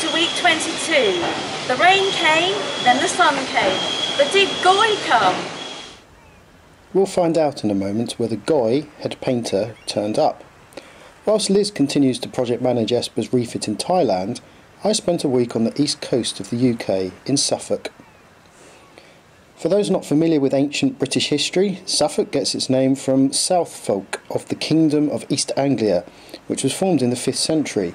to week 22. The rain came, then the sun came. But did Goy come? We'll find out in a moment whether Goy, head painter, turned up. Whilst Liz continues to project manage Esper's refit in Thailand, I spent a week on the east coast of the UK, in Suffolk. For those not familiar with ancient British history, Suffolk gets its name from Southfolk of the Kingdom of East Anglia, which was formed in the 5th century.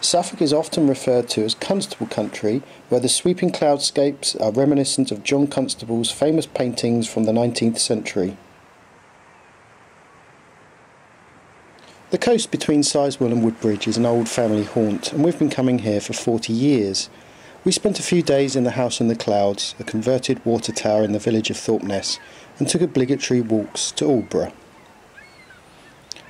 Suffolk is often referred to as Constable Country, where the sweeping cloudscapes are reminiscent of John Constable's famous paintings from the 19th century. The coast between Sizewell and Woodbridge is an old family haunt, and we've been coming here for 40 years. We spent a few days in the House in the Clouds, a converted water tower in the village of Thorpeness, and took obligatory walks to Aldeburgh.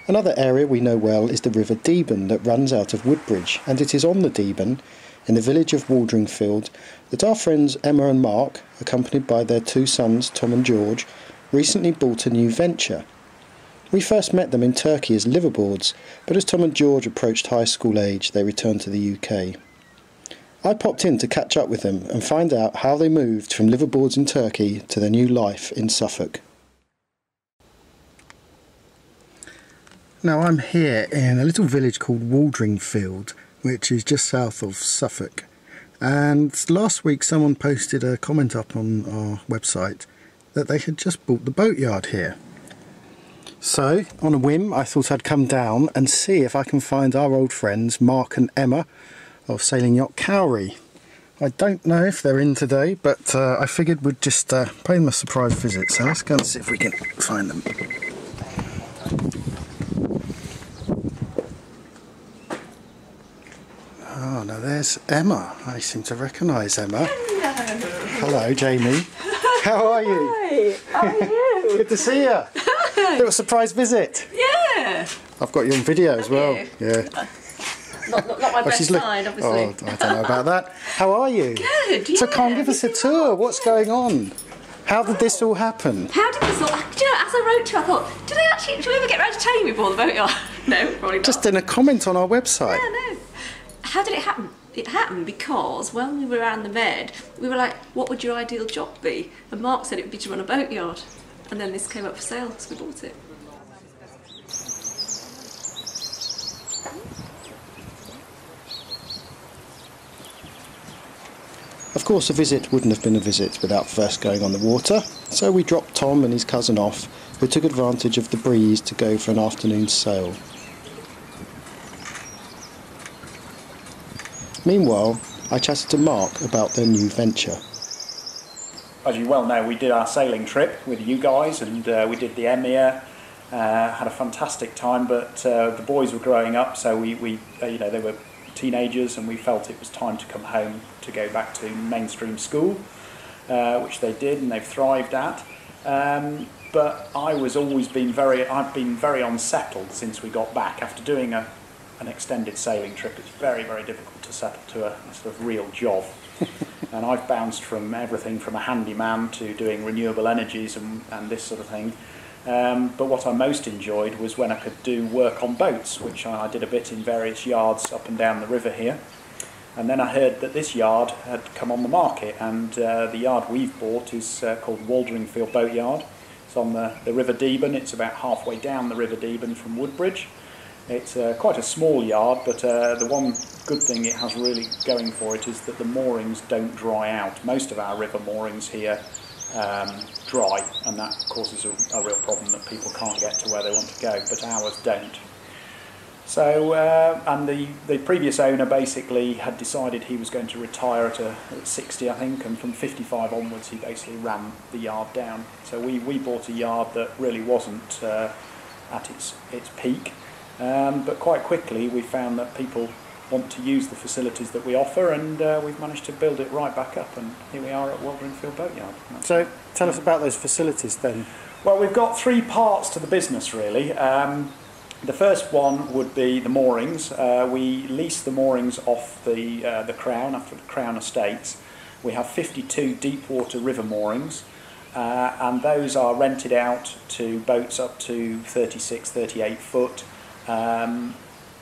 Another area we know well is the River Deben that runs out of Woodbridge, and it is on the Deben, in the village of Waldringfield, that our friends Emma and Mark, accompanied by their two sons Tom and George, recently bought a new venture – we first met them in Turkey as liveaboards, but as Tom and George approached high school age, they returned to the UK. I popped in to catch up with them and find out how they moved from liveaboards in Turkey to their new life in Suffolk. Now I'm here in a little village called Waldringfield, which is just south of Suffolk. And last week someone posted a comment up on our website that they had just bought the boatyard here. So, on a whim, I thought I'd come down and see if I can find our old friends Mark and Emma of Sailing Yacht Cowrie. I don't know if they're in today, but uh, I figured we'd just uh, pay them a surprise visit. So let's go and see if we can find them. Oh, now there's Emma. I seem to recognise Emma. Hello. Hello, Jamie. How are you? Hi. How are you? Good to see you. Little surprise visit. yeah. I've got you on video as well. you? Yeah. Not, not, not my oh, best she's side, obviously. Oh, I don't know about that. How are you? Good, Yeah. So come give us a tour. What's going on? How did this all happen? How did this all? Do you know, as I wrote to you, I thought, did I actually? Did we ever get round to telling you before the boatyard? no, probably not. Just in a comment on our website. Yeah, no. How did it happen? It happened because when we were around the med, we were like, what would your ideal job be? And Mark said it would be to run a boatyard. And then this came up for sale, so we bought it. Of course, a visit wouldn't have been a visit without first going on the water, so we dropped Tom and his cousin off, who took advantage of the breeze to go for an afternoon sail. Meanwhile, I chatted to Mark about their new venture. as you well know, we did our sailing trip with you guys, and uh, we did the Emir. Uh, had a fantastic time, but uh, the boys were growing up, so we, we uh, you know, they were teenagers, and we felt it was time to come home to go back to mainstream school, uh, which they did, and they've thrived at. Um, but I was always been very, I've been very unsettled since we got back after doing a, an extended sailing trip. It's very, very difficult to settle to a, a sort of real job. and I've bounced from everything from a handyman to doing renewable energies and, and this sort of thing. Um, but what I most enjoyed was when I could do work on boats, which I did a bit in various yards up and down the river here. And then I heard that this yard had come on the market, and uh, the yard we've bought is uh, called Waldringfield Boat Yard. It's on the, the River Deben, it's about halfway down the River Deben from Woodbridge. It's uh, quite a small yard, but uh, the one good thing it has really going for it is that the moorings don't dry out. Most of our river moorings here um, dry, and that causes a, a real problem that people can't get to where they want to go, but ours don't. So, uh, and the, the previous owner basically had decided he was going to retire at, a, at 60, I think, and from 55 onwards he basically ran the yard down. So we, we bought a yard that really wasn't uh, at its, its peak, um, but quite quickly we found that people want to use the facilities that we offer, and uh, we've managed to build it right back up, and here we are at Waldringfield Boatyard. So tell us about those facilities then. well, we've got three parts to the business really. Um, the first one would be the moorings. Uh, we lease the moorings off the uh, the Crown after the Crown Estates. We have 52 deep water river moorings, uh, and those are rented out to boats up to 36, 38 foot. Um,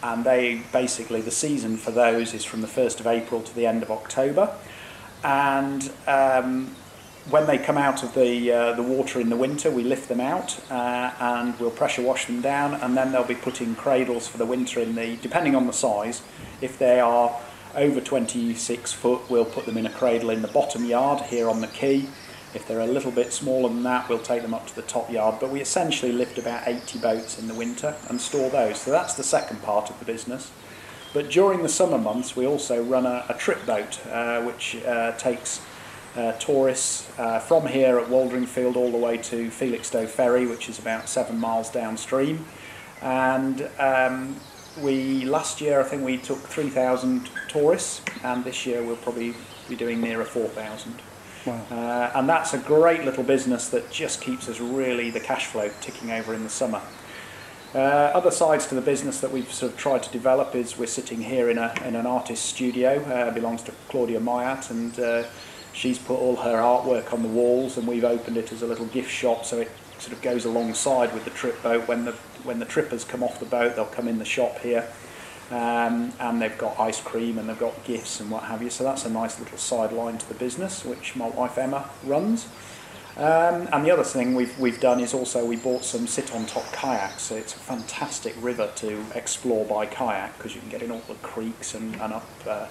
and they basically the season for those is from the 1st of April to the end of October. And um, when they come out of the, uh, the water in the winter, we lift them out uh, and we'll pressure wash them down, and then they'll be put in cradles for the winter in the, depending on the size, if they are over 26 foot, we'll put them in a cradle in the bottom yard here on the quay. If they're a little bit smaller than that, we'll take them up to the top yard. But we essentially lift about 80 boats in the winter and store those. So that's the second part of the business. But during the summer months, we also run a, a trip boat, uh, which uh, takes uh, tourists uh, from here at Waldringfield all the way to Felixstowe Ferry, which is about seven miles downstream. And um, we last year I think we took 3,000 tourists, and this year we'll probably be doing nearer 4,000. Uh, and that's a great little business that just keeps us really the cash flow ticking over in the summer. Uh, other sides to the business that we've sort of tried to develop is we're sitting here in, a, in an artist's studio, uh, belongs to Claudia Mayat, and uh, she's put all her artwork on the walls, and we've opened it as a little gift shop, so it sort of goes alongside with the trip boat. When the when the trippers come off the boat, they'll come in the shop here, um, and they've got ice cream and they've got gifts and what have you. So that's a nice little sideline to the business, which my wife Emma runs. Um, and the other thing we've, we've done is also we bought some sit on top kayaks. So it's a fantastic river to explore by kayak because you can get in all the creeks and, and up, uh,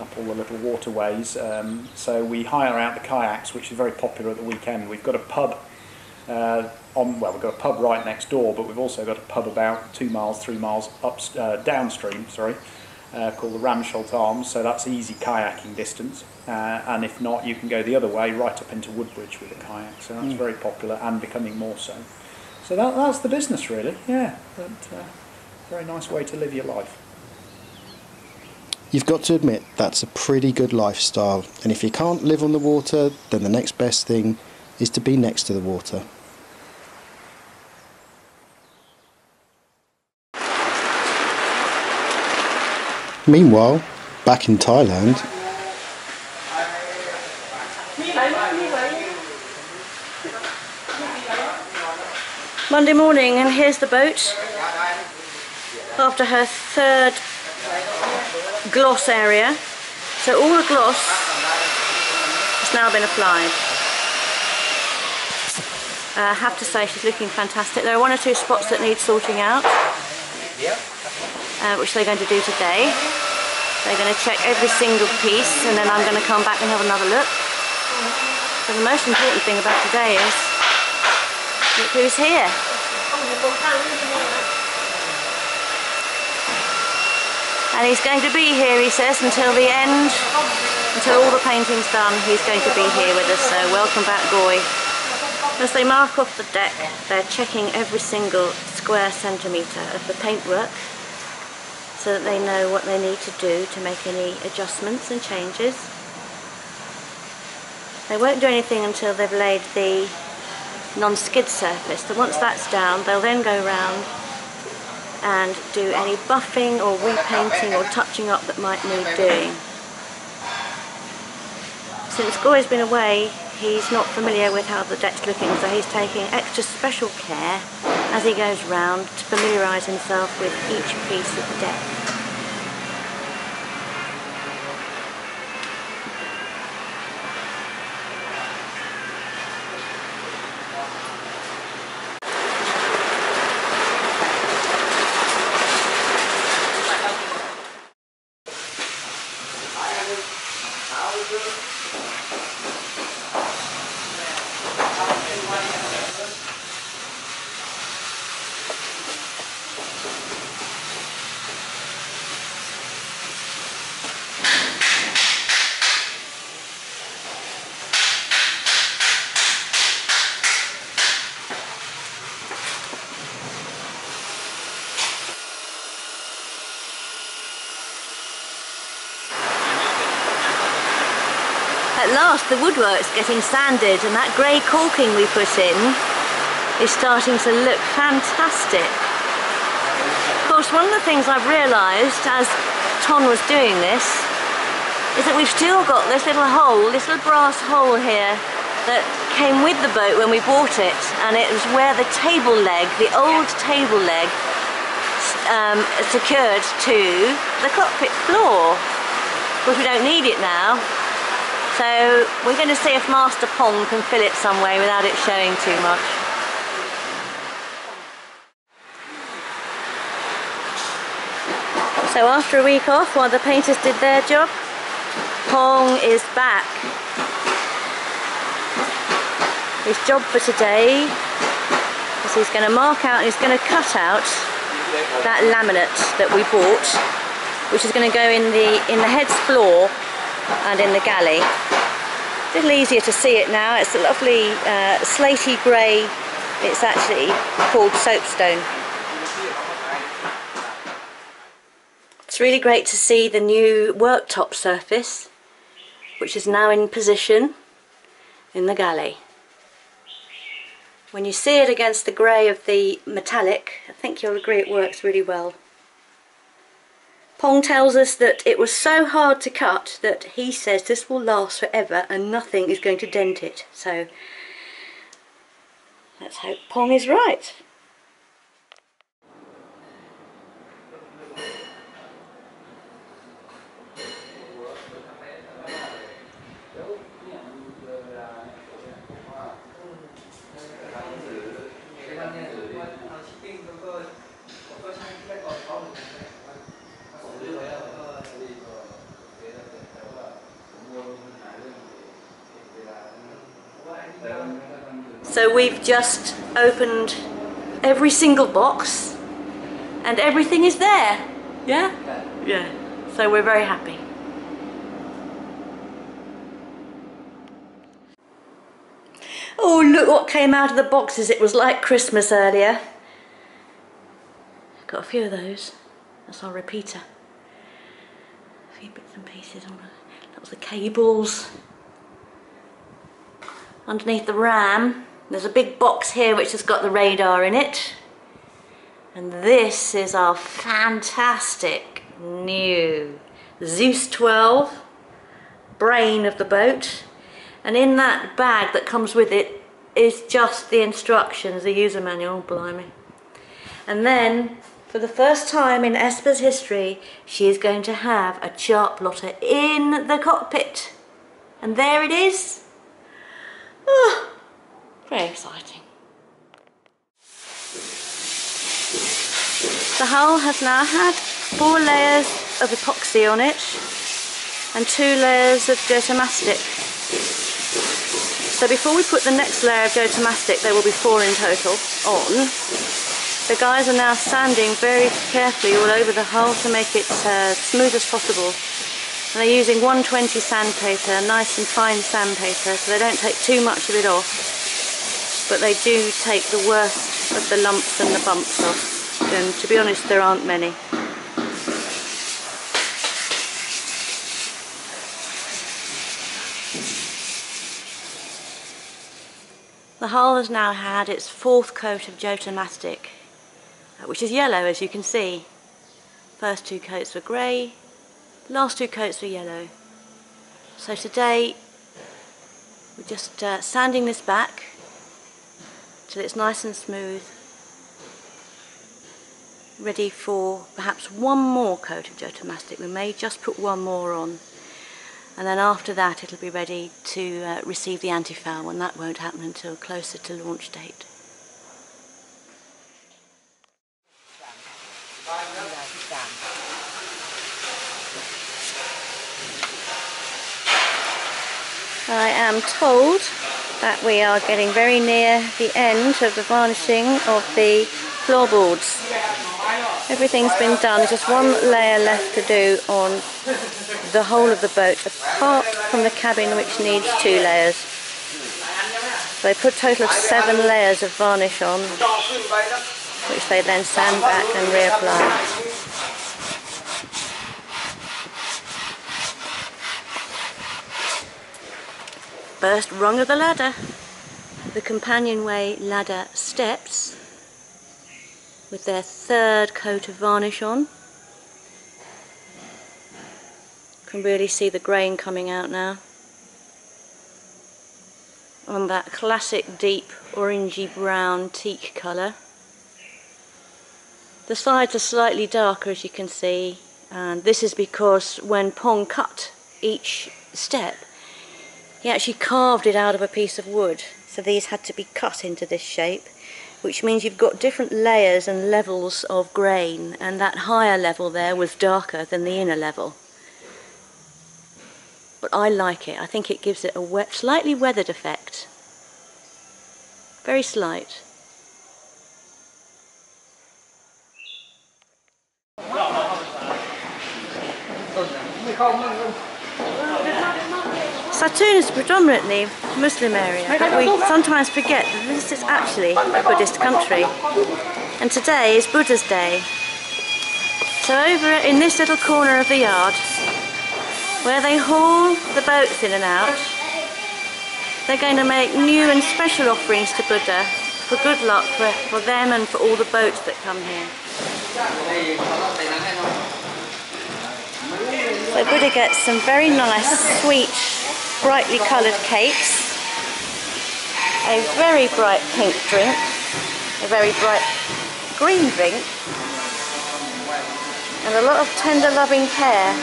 up all the little waterways. Um, so we hire out the kayaks, which is very popular at the weekend. We've got a pub uh, on, well, we've got a pub right next door, but we've also got a pub about two miles, three miles up, uh, downstream, sorry, uh, called the Ramsholt Arms, so that's easy kayaking distance. Uh, and if not, you can go the other way, right up into Woodbridge with a kayak. So that's Mm. very popular and becoming more so. So that, that's the business, really. Yeah, but uh, very nice way to live your life. You've got to admit that's a pretty good lifestyle, and if you can't live on the water, then the next best thing is to be next to the water. Meanwhile, back in Thailand, Monday morning, and here's the boat. After her third gloss area. So all the gloss has now been applied. Uh, I have to say she's looking fantastic. There are one or two spots that need sorting out, uh, which they're going to do today. They're going to check every single piece and then I'm going to come back and have another look. So the most important thing about today is look who's here. And he's going to be here, he says, until the end, until all the painting's done, he's going to be here with us. So welcome back, Goy. As they mark off the deck, they're checking every single square centimetre of the paintwork so that they know what they need to do to make any adjustments and changes. They won't do anything until they've laid the non-skid surface. So once that's down, they'll then go round and do any buffing or repainting or touching up that might need doing. Since Goy's been away, he's not familiar with how the deck's looking, so he's taking extra special care as he goes round to familiarise himself with each piece of the deck. At last the woodwork's getting sanded and that grey caulking we put in is starting to look fantastic. Of course one of the things I've realised as Ton was doing this is that we've still got this little hole, this little brass hole here that came with the boat when we bought it and it was where the table leg, the old table leg um, secured to the cockpit floor. Of course we don't need it now. So we're going to see if Master Pong can fill it some way without it showing too much. So after a week off while the painters did their job, Pong is back. His job for today is he's going to mark out and he's going to cut out that laminate that we bought which is going to go in the in the head's floor and in the galley. A little easier to see it now. It's a lovely uh, slaty grey. It's actually called soapstone. It's really great to see the new worktop surface which is now in position in the galley. When you see it against the grey of the metallic, I think you'll agree it works really well. Pong tells us that it was so hard to cut that he says this will last forever and nothing is going to dent it. So let's hope Pong is right. So we've just opened every single box and everything is there. Yeah? Yeah. So we're very happy. Oh, look what came out of the boxes. It was like Christmas earlier. Got a few of those. That's our repeater. A few bits and pieces on it. That was the cables. Underneath the RAM, there's a big box here which has got the radar in it. And this is our fantastic new Zeus 12 brain of the boat. And in that bag that comes with it is just the instructions, the user manual, blimey. And then, for the first time in Esper's history, she is going to have a chart plotter in the cockpit. And there it is. Oh, very exciting. The hull has now had four layers of epoxy on it and two layers of Jotamastic. So before we put the next layer of Jotamastic, there will be four in total, on, the guys are now sanding very carefully all over the hull to make it uh, smooth as possible. And they're using 120 sandpaper, nice and fine sandpaper, so they don't take too much of it off but they do take the worst of the lumps and the bumps off. And to be honest, there aren't many. The hull has now had its fourth coat of Jotamastic, uh, which is yellow as you can see. First two coats were grey, last two coats were yellow. So today we're just uh, sanding this back till it's nice and smooth ready for perhaps one more coat of Jotamastic. We may just put one more on and then after that it'll be ready to uh, receive the anti-foul and that won't happen until closer to launch date. I am told that we are getting very near the end of the varnishing of the floorboards. Everything's been done, just one layer left to do on the whole of the boat, apart from the cabin which needs two layers. They put a total of seven layers of varnish on, which they then sand back and reapply. First rung of the ladder, the companionway ladder steps with their third coat of varnish on. Can really see the grain coming out now. On that classic deep orangey brown teak colour. The sides are slightly darker as you can see and this is because when Pong cut each step he actually carved it out of a piece of wood so these had to be cut into this shape which means you've got different layers and levels of grain and that higher level there was darker than the inner level. But I like it. I think it gives it a wet, slightly weathered effect. Very slight. Satun is predominantly Muslim area, but we sometimes forget that this is actually a Buddhist country. And today is Buddha's Day. So over in this little corner of the yard, where they haul the boats in and out, they're going to make new and special offerings to Buddha for good luck for, for them and for all the boats that come here. So Buddha gets some very nice, sweet, brightly coloured cakes, a very bright pink drink, a very bright green drink, and a lot of tender loving care.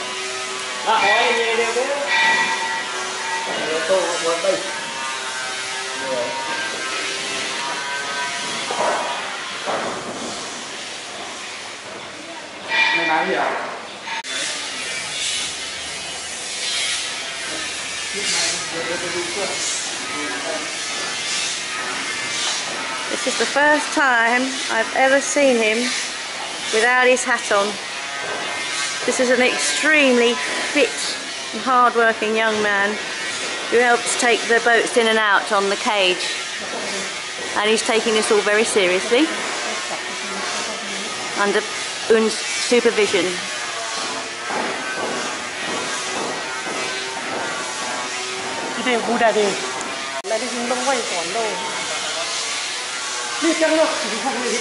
This is the first time I've ever seen him without his hat on. This is an extremely fit and hard-working young man who helps take the boats in and out on the cage. And he's taking this all very seriously under Un's supervision. đây Buddha còn đâu đi chăng đâu thì không đi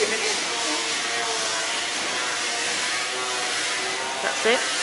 That's it.